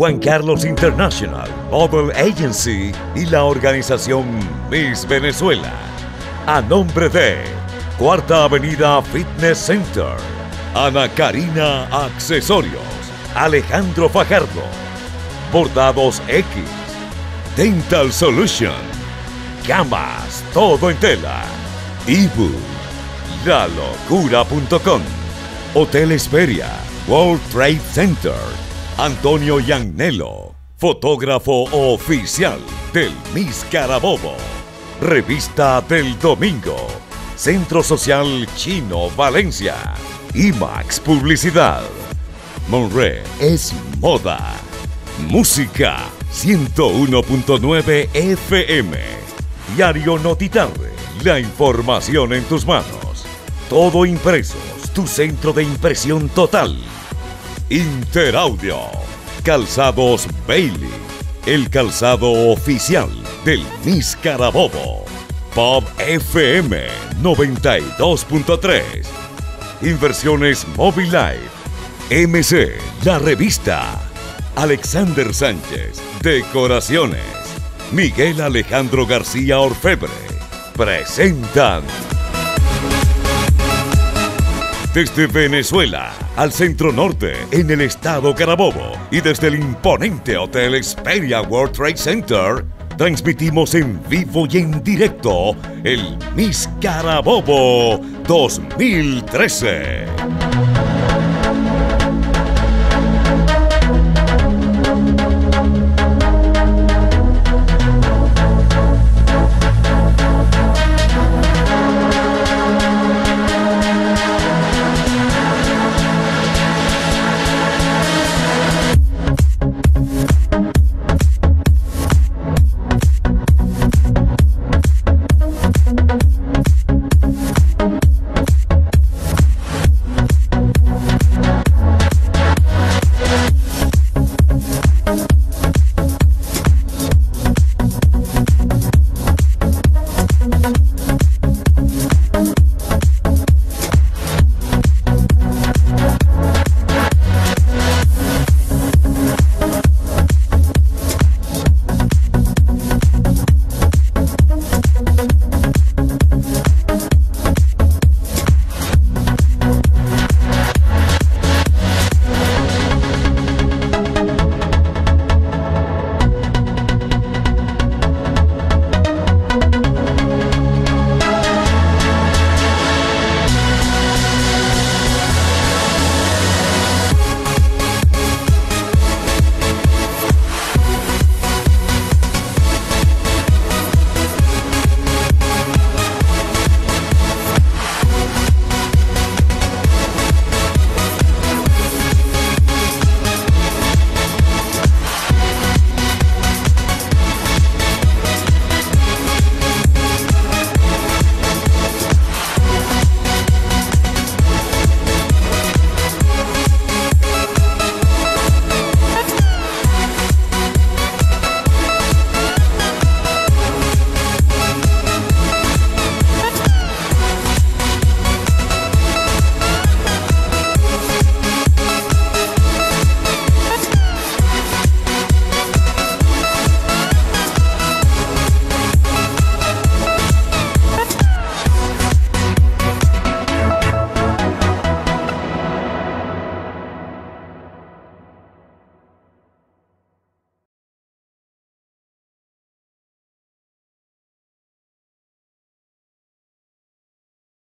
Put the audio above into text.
Juan Carlos International, Model Agency y la organización Miss Venezuela. A nombre de Cuarta Avenida Fitness Center, Ana Karina Accesorios, Alejandro Fajardo, Bordados X, Dental Solution, Camas, todo en tela, Ibu, LaLocura.com, Hotel Esperia, World Trade Center, Antonio Yagnelo, fotógrafo oficial del Miss Carabobo, Revista del Domingo, Centro Social Chino Valencia, IMAX Publicidad, Monre es moda, música 101.9 FM, Diario Notitarde, la información en tus manos, todo impresos, tu centro de impresión total. Interaudio, Calzados Bailey, el calzado oficial del Miss Carabobo. Pop FM 92.3. Inversiones Mobile MC, la revista. Alexander Sánchez, Decoraciones. Miguel Alejandro García Orfebre. Presentan. Desde Venezuela al centro norte, en el estado Carabobo, y desde el imponente Hotel Xperia World Trade Center, transmitimos en vivo y en directo el Miss Carabobo 2013.